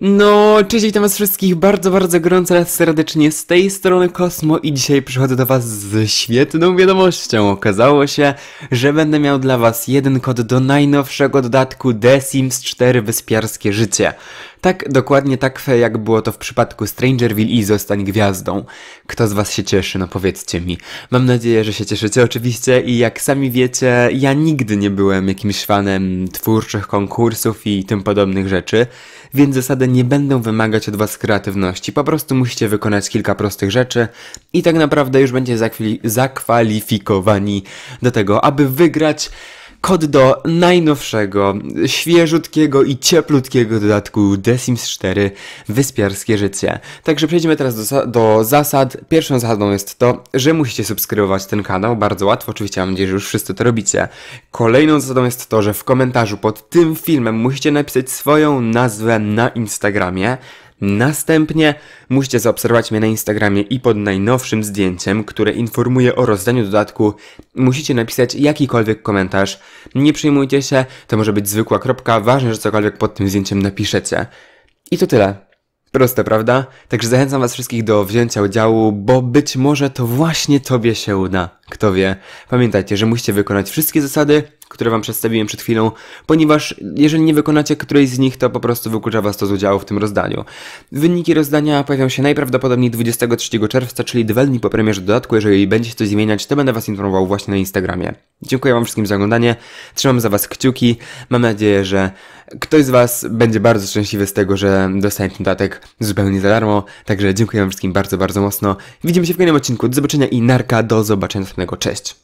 No, cześć, witam was wszystkich bardzo, bardzo gorąco raz serdecznie z tej strony Kosmo i dzisiaj przychodzę do was z świetną wiadomością. Okazało się, że będę miał dla was jeden kod do najnowszego dodatku The Sims 4 Wyspiarskie Życie. Tak, dokładnie tak jak było to w przypadku Strangerville i Zostań Gwiazdą. Kto z was się cieszy? No powiedzcie mi. Mam nadzieję, że się cieszycie oczywiście i jak sami wiecie, ja nigdy nie byłem jakimś fanem twórczych konkursów i tym podobnych rzeczy, więc zasady nie będą wymagać od was kreatywności. Po prostu musicie wykonać kilka prostych rzeczy i tak naprawdę już będziecie zakwali- zakwalifikowani do tego, aby wygrać kod do najnowszego, świeżutkiego i cieplutkiego dodatku The Sims 4 Wyspiarskie Życie. Także przejdziemy teraz do, do zasad. Pierwszą zasadą jest to, że musicie subskrybować ten kanał, bardzo łatwo, oczywiście mam nadzieję, że już wszyscy to robicie. Kolejną zasadą jest to, że w komentarzu pod tym filmem musicie napisać swoją nazwę na Instagramie. Następnie musicie zaobserwować mnie na Instagramie i pod najnowszym zdjęciem, które informuje o rozdaniu dodatku, musicie napisać jakikolwiek komentarz. Nie przejmujcie się, to może być zwykła kropka, ważne, że cokolwiek pod tym zdjęciem napiszecie. I to tyle. Proste, prawda? Także zachęcam Was wszystkich do wzięcia udziału, bo być może to właśnie Tobie się uda. Kto wie. Pamiętajcie, że musicie wykonać wszystkie zasady, które Wam przedstawiłem przed chwilą, ponieważ jeżeli nie wykonacie którejś z nich, to po prostu wyklucza Was to z udziału w tym rozdaniu. Wyniki rozdania pojawią się najprawdopodobniej 23 czerwca, czyli dwa dni po premierze dodatku. Jeżeli będzie się coś zmieniać, to będę Was informował właśnie na Instagramie. Dziękuję Wam wszystkim za oglądanie. Trzymam za Was kciuki. Mam nadzieję, że ktoś z Was będzie bardzo szczęśliwy z tego, że dostanie ten dodatek zupełnie za darmo. Także dziękuję Wam wszystkim bardzo, bardzo mocno. Widzimy się w kolejnym odcinku. Do zobaczenia i narka. Do zobaczenia następnego. Cześć!